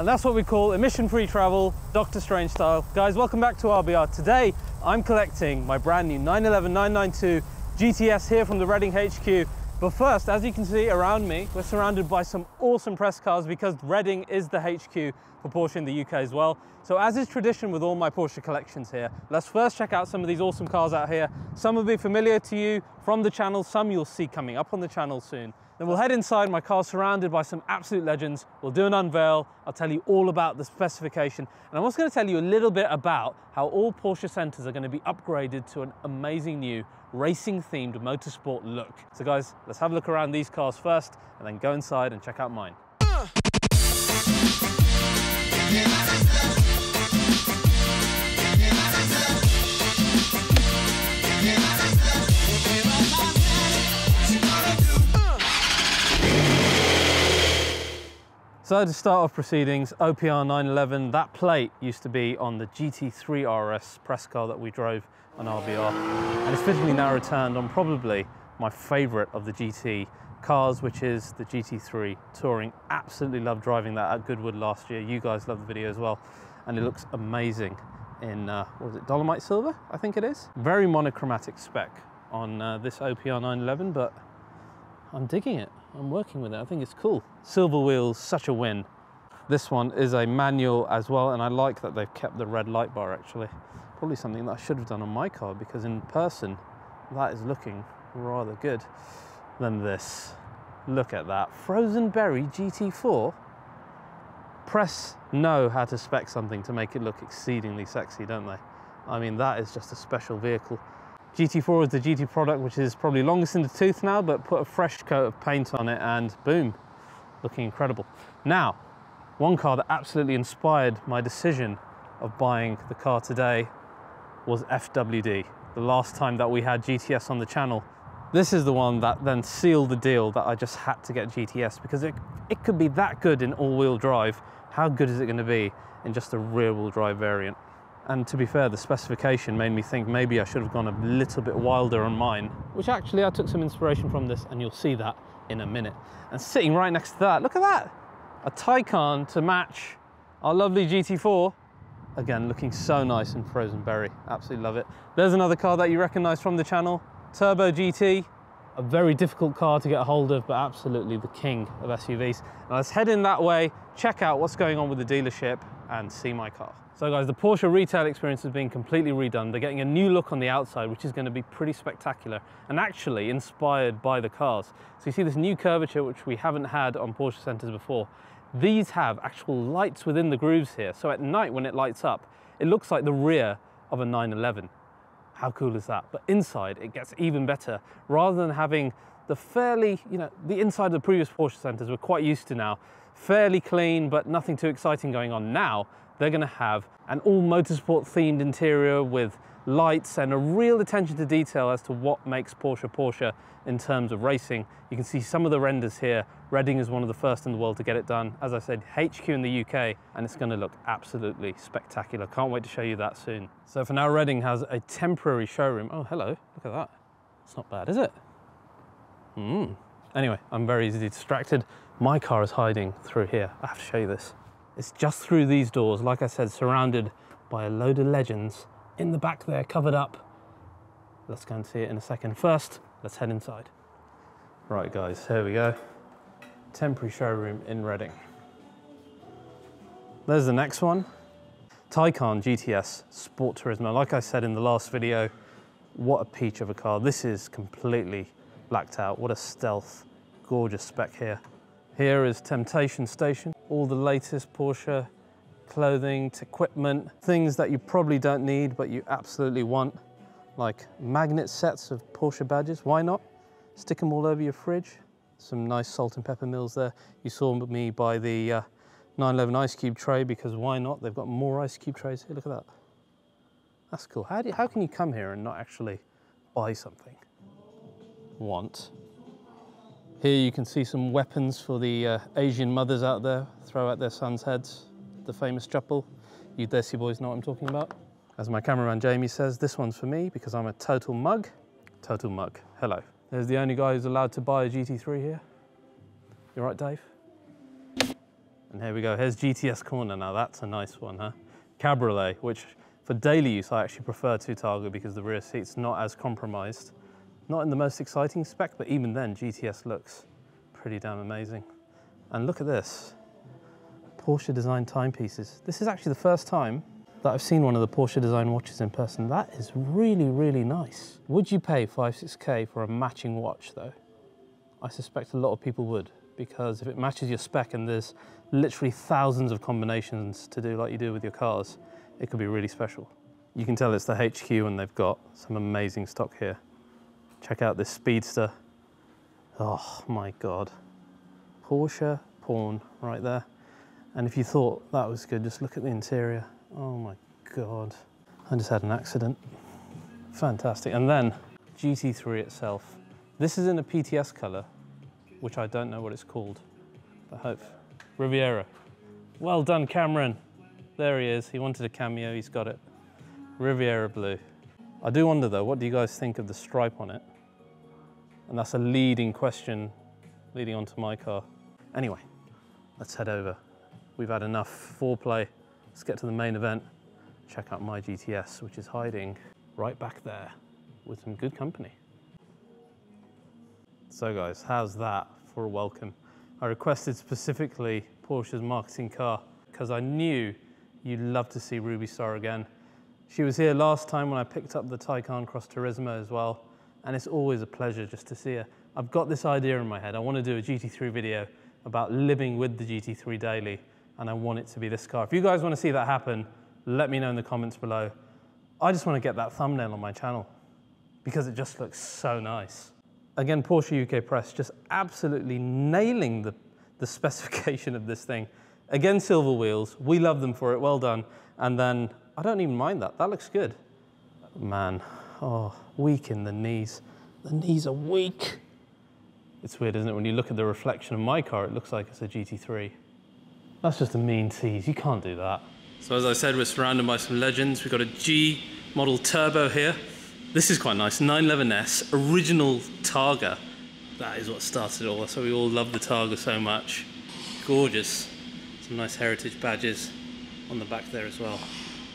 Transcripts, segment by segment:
And that's what we call emission-free travel, Doctor Strange style. Guys, welcome back to RBR. Today, I'm collecting my brand new 911 992 GTS here from the Reading HQ. But first, as you can see around me, we're surrounded by some awesome press cars because Reading is the HQ for Porsche in the UK as well. So as is tradition with all my Porsche collections here, let's first check out some of these awesome cars out here. Some will be familiar to you from the channel, some you'll see coming up on the channel soon. Then we'll head inside, my car surrounded by some absolute legends. We'll do an unveil, I'll tell you all about the specification, and I'm also gonna tell you a little bit about how all Porsche centers are gonna be upgraded to an amazing new racing-themed motorsport look. So guys, let's have a look around these cars first, and then go inside and check out mine. Uh. So to start off proceedings, OPR 911, that plate used to be on the GT3 RS press car that we drove on RBR. And it's fittingly now returned on probably my favorite of the GT cars, which is the GT3 Touring. Absolutely loved driving that at Goodwood last year. You guys loved the video as well. And it looks amazing in, uh, what was it, Dolomite Silver, I think it is. Very monochromatic spec on uh, this OPR 911, but I'm digging it. I'm working with it. I think it's cool. Silver wheels, such a win. This one is a manual as well, and I like that they've kept the red light bar actually. Probably something that I should have done on my car because in person, that is looking rather good. Then this, look at that. Frozen Berry GT4. Press know how to spec something to make it look exceedingly sexy, don't they? I mean, that is just a special vehicle. GT4 is the GT product, which is probably longest in the tooth now, but put a fresh coat of paint on it and boom, looking incredible. Now, one car that absolutely inspired my decision of buying the car today was FWD, the last time that we had GTS on the channel. This is the one that then sealed the deal that I just had to get GTS because it, it could be that good in all-wheel drive. How good is it gonna be in just a rear-wheel drive variant? And to be fair, the specification made me think maybe I should have gone a little bit wilder on mine, which actually I took some inspiration from this and you'll see that in a minute. And sitting right next to that, look at that, a Taycan to match our lovely GT4. Again, looking so nice in frozen berry, absolutely love it. There's another car that you recognize from the channel, Turbo GT, a very difficult car to get a hold of, but absolutely the king of SUVs. Now let's head in that way, check out what's going on with the dealership and see my car. So guys, the Porsche retail experience has been completely redone. They're getting a new look on the outside, which is going to be pretty spectacular and actually inspired by the cars. So you see this new curvature, which we haven't had on Porsche centers before. These have actual lights within the grooves here. So at night when it lights up, it looks like the rear of a 911. How cool is that? But inside it gets even better. Rather than having the fairly, you know, the inside of the previous Porsche centers we're quite used to now, fairly clean, but nothing too exciting going on. Now, they're going to have an all motorsport themed interior with lights and a real attention to detail as to what makes Porsche Porsche in terms of racing. You can see some of the renders here. Reading is one of the first in the world to get it done. As I said, HQ in the UK, and it's going to look absolutely spectacular. Can't wait to show you that soon. So for now, Reading has a temporary showroom. Oh, hello, look at that. It's not bad, is it? Hmm. Anyway, I'm very easily distracted. My car is hiding through here. I have to show you this. It's just through these doors, like I said, surrounded by a load of legends. In the back there, covered up. Let's go and see it in a second. First, let's head inside. Right guys, here we go. Temporary showroom in Reading. There's the next one. Taycan GTS Sport Turismo. Like I said in the last video, what a peach of a car. This is completely blacked out. What a stealth, gorgeous spec here. Here is Temptation Station, all the latest Porsche clothing, equipment, things that you probably don't need but you absolutely want, like magnet sets of Porsche badges, why not? Stick them all over your fridge. Some nice salt and pepper mills there. You saw me buy the uh, 911 ice cube tray because why not? They've got more ice cube trays here, look at that. That's cool. How, do you, how can you come here and not actually buy something? Want. Here you can see some weapons for the uh, Asian mothers out there, throw out their sons' heads, the famous chappal. You Desi boys know what I'm talking about. As my cameraman Jamie says, this one's for me because I'm a total mug. Total mug, hello. There's the only guy who's allowed to buy a GT3 here. You right, Dave? And here we go, here's GTS corner. Now that's a nice one, huh? Cabriolet, which for daily use, I actually prefer to Targa because the rear seat's not as compromised. Not in the most exciting spec, but even then, GTS looks pretty damn amazing. And look at this, Porsche design timepieces. This is actually the first time that I've seen one of the Porsche design watches in person. That is really, really nice. Would you pay five, six K for a matching watch though? I suspect a lot of people would because if it matches your spec and there's literally thousands of combinations to do like you do with your cars, it could be really special. You can tell it's the HQ and they've got some amazing stock here. Check out this Speedster. Oh my God. Porsche porn right there. And if you thought that was good, just look at the interior. Oh my God. I just had an accident. Fantastic. And then GT3 itself. This is in a PTS color, which I don't know what it's called, but hope. Riviera. Well done, Cameron. There he is. He wanted a cameo, he's got it. Riviera Blue. I do wonder though, what do you guys think of the stripe on it? And that's a leading question leading on to my car. Anyway, let's head over. We've had enough foreplay. Let's get to the main event. Check out my GTS, which is hiding right back there with some good company. So guys, how's that for a welcome? I requested specifically Porsche's marketing car because I knew you'd love to see Ruby Star again. She was here last time when I picked up the Taycan Cross Turismo as well, and it's always a pleasure just to see her. I've got this idea in my head. I want to do a GT3 video about living with the GT3 daily, and I want it to be this car. If you guys want to see that happen, let me know in the comments below. I just want to get that thumbnail on my channel because it just looks so nice. Again, Porsche UK Press just absolutely nailing the, the specification of this thing. Again, silver wheels. We love them for it. Well done. And then I don't even mind that. That looks good. Man, oh, weak in the knees. The knees are weak. It's weird, isn't it? When you look at the reflection of my car, it looks like it's a GT3. That's just a mean tease. You can't do that. So as I said, we're surrounded by some legends. We've got a G model turbo here. This is quite nice. 911S, original Targa. That is what started it all. That's why we all love the Targa so much. Gorgeous. Some nice heritage badges on the back there as well.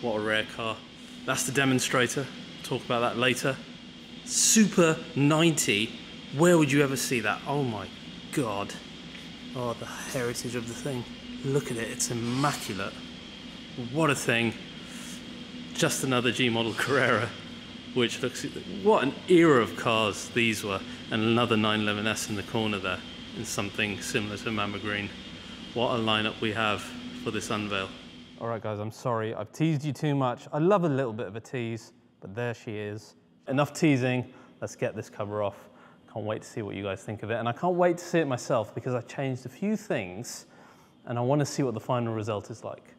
What a rare car. That's the demonstrator. Talk about that later. Super 90. Where would you ever see that? Oh my God. Oh, the heritage of the thing. Look at it, it's immaculate. What a thing. Just another G model Carrera, which looks, what an era of cars these were. And another 911S in the corner there, in something similar to Mamba Green. What a lineup we have for this unveil. All right, guys, I'm sorry. I've teased you too much. I love a little bit of a tease, but there she is. Enough teasing. Let's get this cover off. Can't wait to see what you guys think of it. And I can't wait to see it myself because I changed a few things and I want to see what the final result is like.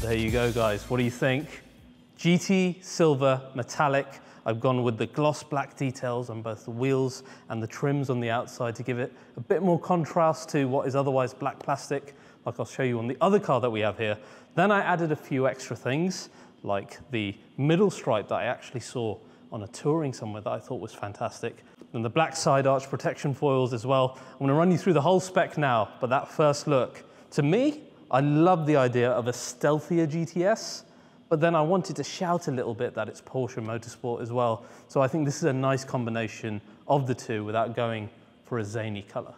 There you go, guys. What do you think? GT Silver Metallic. I've gone with the gloss black details on both the wheels and the trims on the outside to give it a bit more contrast to what is otherwise black plastic, like I'll show you on the other car that we have here. Then I added a few extra things, like the middle stripe that I actually saw on a touring somewhere that I thought was fantastic. And the black side arch protection foils as well. I'm gonna run you through the whole spec now, but that first look, to me, I love the idea of a stealthier GTS, but then I wanted to shout a little bit that it's Porsche Motorsport as well. So I think this is a nice combination of the two without going for a zany color.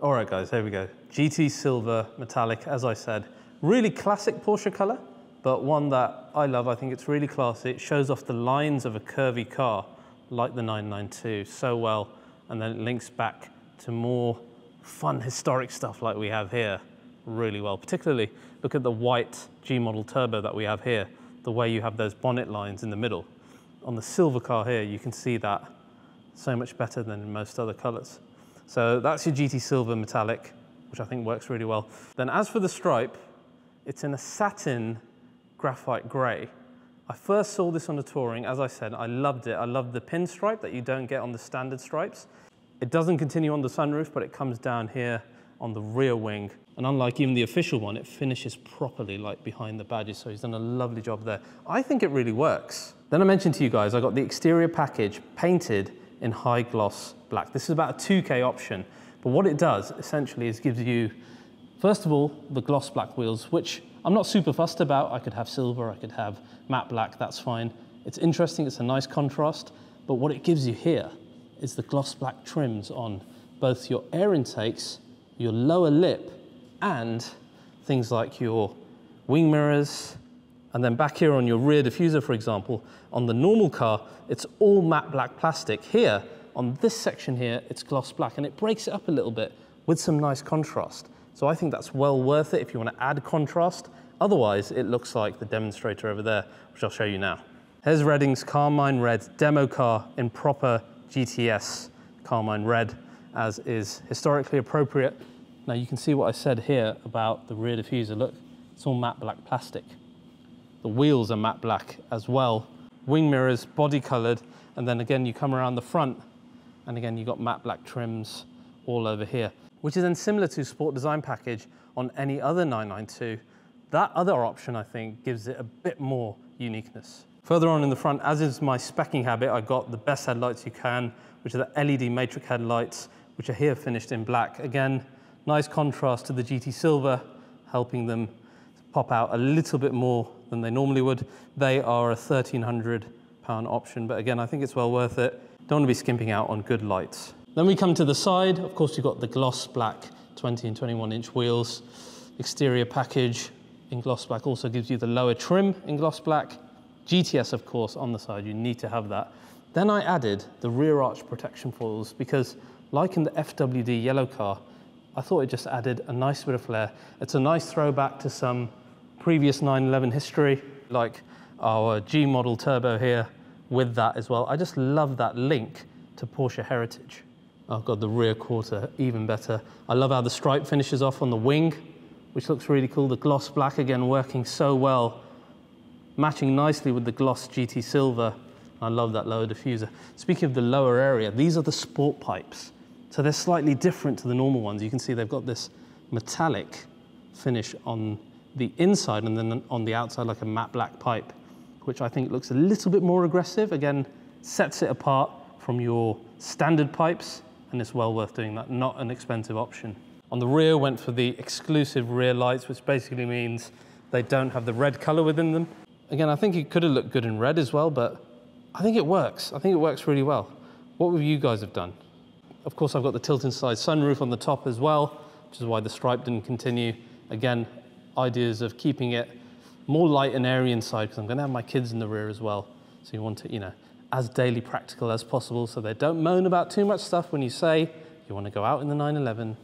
All right, guys, here we go. GT Silver Metallic, as I said, really classic Porsche color, but one that I love. I think it's really classy. It shows off the lines of a curvy car like the 992 so well, and then it links back to more fun historic stuff like we have here really well. Particularly, look at the white G model turbo that we have here, the way you have those bonnet lines in the middle. On the silver car here, you can see that so much better than in most other colors. So that's your GT Silver Metallic, which I think works really well. Then as for the stripe, it's in a satin graphite gray. I first saw this on the touring, as I said, I loved it. I loved the pinstripe that you don't get on the standard stripes. It doesn't continue on the sunroof, but it comes down here on the rear wing. And unlike even the official one, it finishes properly like behind the badges. So he's done a lovely job there. I think it really works. Then I mentioned to you guys, I got the exterior package painted in high gloss black. This is about a 2K option. But what it does essentially is gives you, first of all, the gloss black wheels, which I'm not super fussed about. I could have silver, I could have matte black, that's fine. It's interesting, it's a nice contrast. But what it gives you here is the gloss black trims on both your air intakes, your lower lip, and things like your wing mirrors, and then back here on your rear diffuser, for example, on the normal car, it's all matte black plastic. Here, on this section here, it's gloss black, and it breaks it up a little bit with some nice contrast. So I think that's well worth it if you want to add contrast. Otherwise, it looks like the demonstrator over there, which I'll show you now. Here's Reading's Carmine Red demo car in proper GTS Carmine Red, as is historically appropriate. Now you can see what I said here about the rear diffuser. Look, it's all matte black plastic. The wheels are matte black as well. Wing mirrors, body colored, and then again you come around the front, and again you've got matte black trims all over here, which is then similar to Sport Design Package on any other 992. That other option, I think, gives it a bit more uniqueness. Further on in the front, as is my specking habit, I got the best headlights you can, which are the LED matrix headlights, which are here finished in black. Again, nice contrast to the GT Silver, helping them pop out a little bit more than they normally would. They are a 1300 pound option, but again, I think it's well worth it. Don't want to be skimping out on good lights. Then we come to the side. Of course, you've got the gloss black 20 and 21 inch wheels. Exterior package in gloss black also gives you the lower trim in gloss black. GTS, of course, on the side, you need to have that. Then I added the rear arch protection foils because like in the FWD yellow car, I thought it just added a nice bit of flair. It's a nice throwback to some previous 911 history, like our G model turbo here with that as well. I just love that link to Porsche heritage. Oh I've got the rear quarter even better. I love how the stripe finishes off on the wing, which looks really cool. The gloss black again working so well matching nicely with the gloss GT Silver. I love that lower diffuser. Speaking of the lower area, these are the sport pipes. So they're slightly different to the normal ones. You can see they've got this metallic finish on the inside and then on the outside like a matte black pipe, which I think looks a little bit more aggressive. Again, sets it apart from your standard pipes and it's well worth doing that, not an expensive option. On the rear, went for the exclusive rear lights, which basically means they don't have the red color within them. Again, I think it could have looked good in red as well, but I think it works. I think it works really well. What would you guys have done? Of course, I've got the tilt inside sunroof on the top as well, which is why the stripe didn't continue. Again, ideas of keeping it more light and airy inside because I'm going to have my kids in the rear as well. So you want it, you know, as daily practical as possible so they don't moan about too much stuff when you say you want to go out in the 911.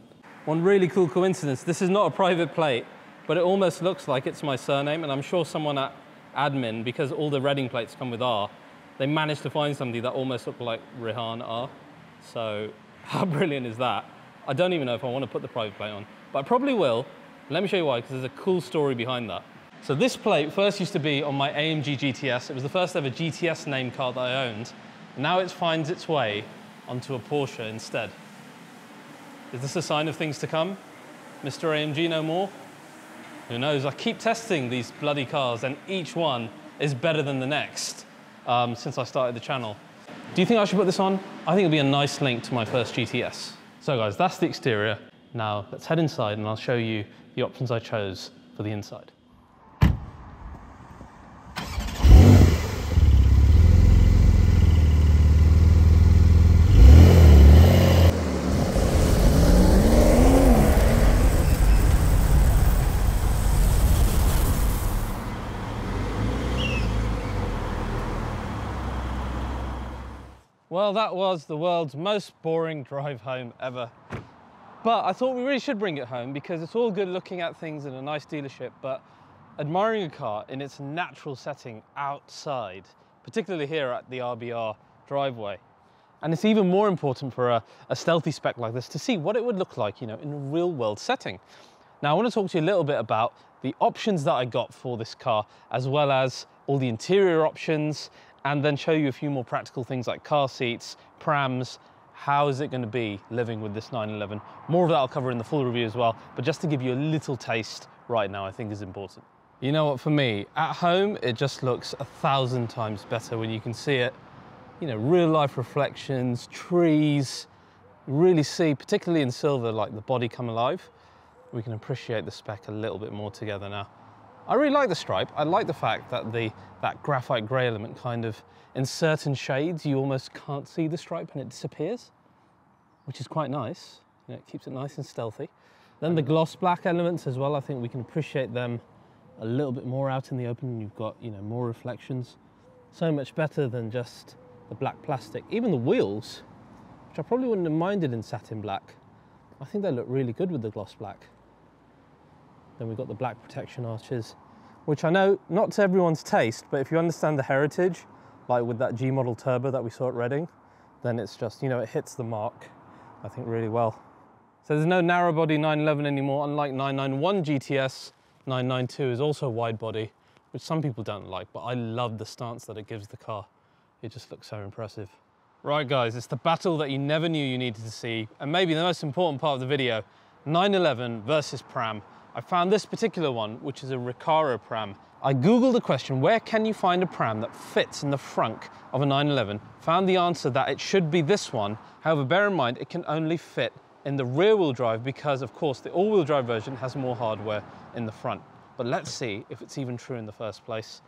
One really cool coincidence, this is not a private plate, but it almost looks like it's my surname and I'm sure someone at admin, because all the Reading plates come with R, they managed to find somebody that almost looked like Rihan R. So how brilliant is that? I don't even know if I want to put the private plate on, but I probably will. Let me show you why, because there's a cool story behind that. So this plate first used to be on my AMG GTS. It was the first ever GTS name car that I owned. Now it finds its way onto a Porsche instead. Is this a sign of things to come? Mr. AMG no more? Who knows? I keep testing these bloody cars, and each one is better than the next um, since I started the channel. Do you think I should put this on? I think it'll be a nice link to my first GTS. So guys, that's the exterior. Now let's head inside and I'll show you the options I chose for the inside. Well, that was the world's most boring drive home ever. But I thought we really should bring it home because it's all good looking at things in a nice dealership, but admiring a car in its natural setting outside, particularly here at the RBR driveway. And it's even more important for a, a stealthy spec like this to see what it would look like, you know, in a real world setting. Now, I want to talk to you a little bit about the options that I got for this car, as well as all the interior options and then show you a few more practical things like car seats, prams, how is it going to be living with this 911? More of that I'll cover in the full review as well, but just to give you a little taste right now, I think is important. You know what, for me, at home, it just looks a thousand times better when you can see it, you know, real life reflections, trees, really see, particularly in silver, like the body come alive. We can appreciate the spec a little bit more together now. I really like the stripe. I like the fact that the that graphite grey element kind of, in certain shades, you almost can't see the stripe and it disappears, which is quite nice. You know, it keeps it nice and stealthy. Then the gloss black elements as well, I think we can appreciate them a little bit more out in the open. You've got, you know, more reflections. So much better than just the black plastic. Even the wheels, which I probably wouldn't have minded in satin black, I think they look really good with the gloss black. Then we've got the black protection arches, which I know not to everyone's taste, but if you understand the heritage, like with that G model turbo that we saw at Reading, then it's just, you know, it hits the mark, I think, really well. So there's no narrow body 911 anymore, unlike 991 GTS, 992 is also wide body, which some people don't like, but I love the stance that it gives the car. It just looks so impressive. Right guys, it's the battle that you never knew you needed to see, and maybe the most important part of the video, 911 versus Pram. I found this particular one, which is a Recaro pram. I Googled the question, where can you find a pram that fits in the frunk of a 911? Found the answer that it should be this one. However, bear in mind, it can only fit in the rear wheel drive because of course the all wheel drive version has more hardware in the front. But let's see if it's even true in the first place.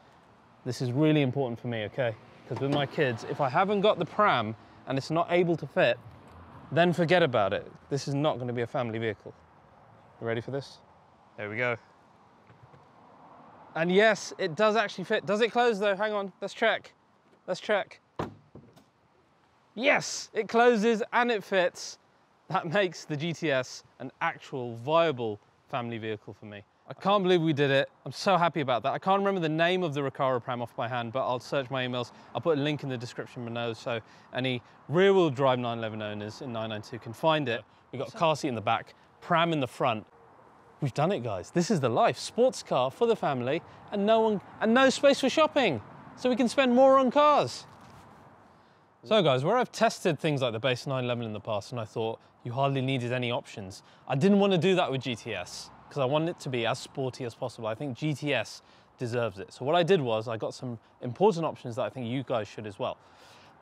This is really important for me, okay? Because with my kids, if I haven't got the pram and it's not able to fit, then forget about it. This is not going to be a family vehicle. You ready for this? There we go. And yes, it does actually fit. Does it close though? Hang on, let's check. Let's check. Yes, it closes and it fits. That makes the GTS an actual viable family vehicle for me. I can't believe we did it. I'm so happy about that. I can't remember the name of the Recaro pram off by hand, but I'll search my emails. I'll put a link in the description below so any rear wheel drive 911 owners in 992 can find it. We've got a car seat in the back, pram in the front, We've done it, guys. This is the life. Sports car for the family and no one and no space for shopping. So we can spend more on cars. So guys, where I've tested things like the base 911 in the past and I thought you hardly needed any options, I didn't want to do that with GTS because I wanted it to be as sporty as possible. I think GTS deserves it. So what I did was I got some important options that I think you guys should as well.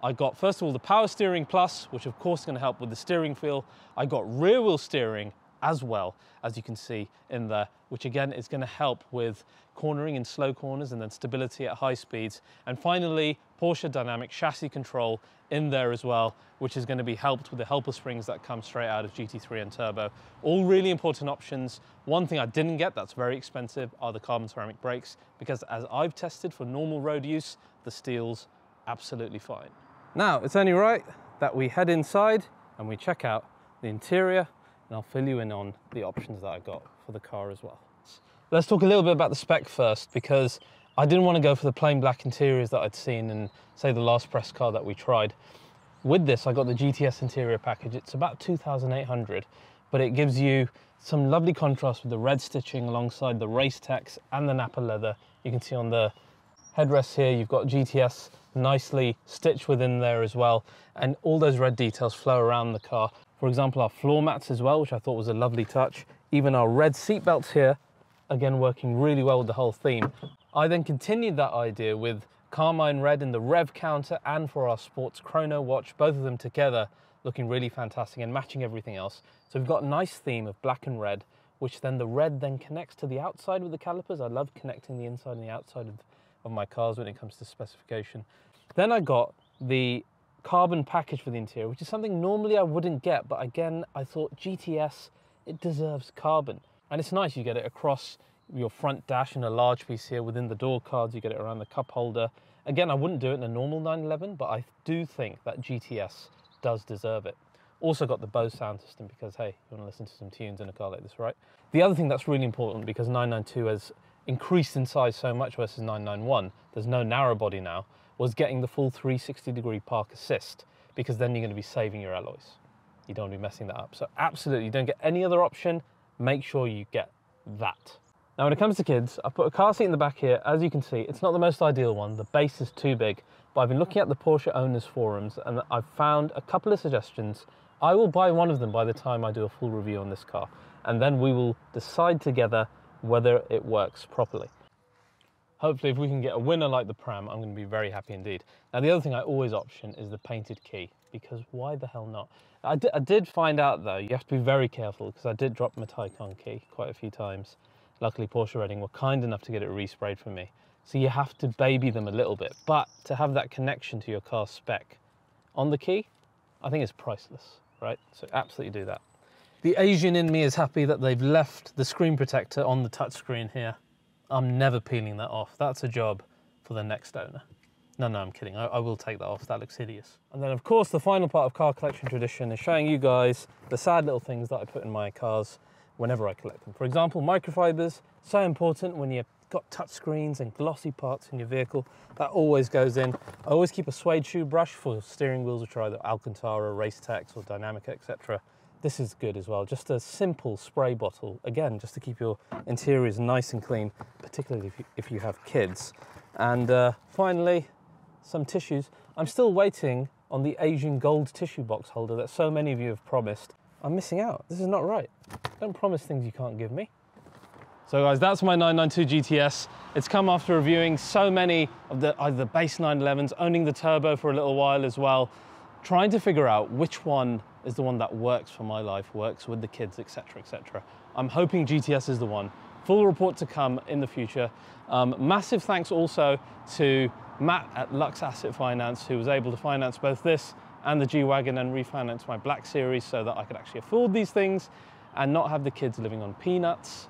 I got, first of all, the Power Steering Plus, which of course is going to help with the steering feel. I got rear wheel steering as well, as you can see in there, which again is going to help with cornering in slow corners and then stability at high speeds. And finally, Porsche Dynamic Chassis Control in there as well, which is going to be helped with the helper springs that come straight out of GT3 and Turbo. All really important options. One thing I didn't get that's very expensive are the carbon ceramic brakes, because as I've tested for normal road use, the steel's absolutely fine. Now, it's only right that we head inside and we check out the interior and I'll fill you in on the options that I got for the car as well. Let's talk a little bit about the spec first because I didn't want to go for the plain black interiors that I'd seen in, say, the last press car that we tried. With this, I got the GTS interior package. It's about 2,800, but it gives you some lovely contrast with the red stitching alongside the Racetex and the Nappa leather. You can see on the headrest here, you've got GTS nicely stitched within there as well. And all those red details flow around the car. For example, our floor mats as well, which I thought was a lovely touch. Even our red seat belts here, again, working really well with the whole theme. I then continued that idea with Carmine Red in the rev counter and for our sports chrono watch, both of them together looking really fantastic and matching everything else. So we've got a nice theme of black and red, which then the red then connects to the outside with the calipers. I love connecting the inside and the outside of, of my cars when it comes to specification. Then I got the carbon package for the interior, which is something normally I wouldn't get, but again, I thought GTS, it deserves carbon. And it's nice, you get it across your front dash in a large piece here within the door cards, you get it around the cup holder. Again, I wouldn't do it in a normal 911, but I do think that GTS does deserve it. Also got the Bose sound system because, hey, you want to listen to some tunes in a car like this, right? The other thing that's really important because 992 has increased in size so much versus 991, there's no narrow body now, was getting the full 360 degree park assist because then you're going to be saving your alloys. You don't want to be messing that up. So absolutely, don't get any other option. Make sure you get that. Now when it comes to kids, I've put a car seat in the back here. As you can see, it's not the most ideal one. The base is too big. but I've been looking at the Porsche owners forums and I've found a couple of suggestions. I will buy one of them by the time I do a full review on this car, and then we will decide together whether it works properly. Hopefully, if we can get a winner like the Pram, I'm going to be very happy indeed. Now, the other thing I always option is the painted key, because why the hell not? I did, I did find out though, you have to be very careful because I did drop my Taycan key quite a few times. Luckily, Porsche Reading were kind enough to get it resprayed for me. So you have to baby them a little bit, but to have that connection to your car's spec on the key, I think it's priceless, right? So absolutely do that. The Asian in me is happy that they've left the screen protector on the touchscreen here. I'm never peeling that off. That's a job for the next owner. No, no, I'm kidding. I, I, will take that off. That looks hideous. And then, of course, the final part of car collection tradition is showing you guys the sad little things that I put in my cars whenever I collect them. For example, microfibers, so important when you've got touch screens and glossy parts in your vehicle. That always goes in. I always keep a suede shoe brush for steering wheels, which are either Alcantara, race Racetex, or Dinamica, etc. This is good as well. Just a simple spray bottle. Again, just to keep your interiors nice and clean, particularly if you, if you have kids. And uh, finally, some tissues. I'm still waiting on the Asian gold tissue box holder that so many of you have promised. I'm missing out. This is not right. Don't promise things you can't give me. So guys, that's my 992 GTS. It's come after reviewing so many of the either the base 911s, owning the turbo for a little while as well, trying to figure out which one is the one that works for my life, works with the kids, etc., etc. I'm hoping GTS is the one. Full report to come in the future. Um, massive thanks also to Matt at Lux Asset Finance, who was able to finance both this and the G-Wagon and refinance my Black Series so that I could actually afford these things and not have the kids living on peanuts.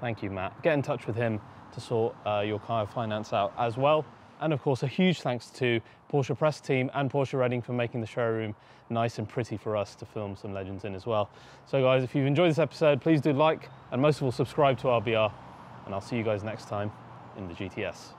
Thank you, Matt. Get in touch with him to sort uh, your car finance out as well. And of course, a huge thanks to Porsche press team and Porsche Reading for making the showroom nice and pretty for us to film some legends in as well. So guys, if you've enjoyed this episode, please do like and most of all subscribe to RBR and I'll see you guys next time in the GTS.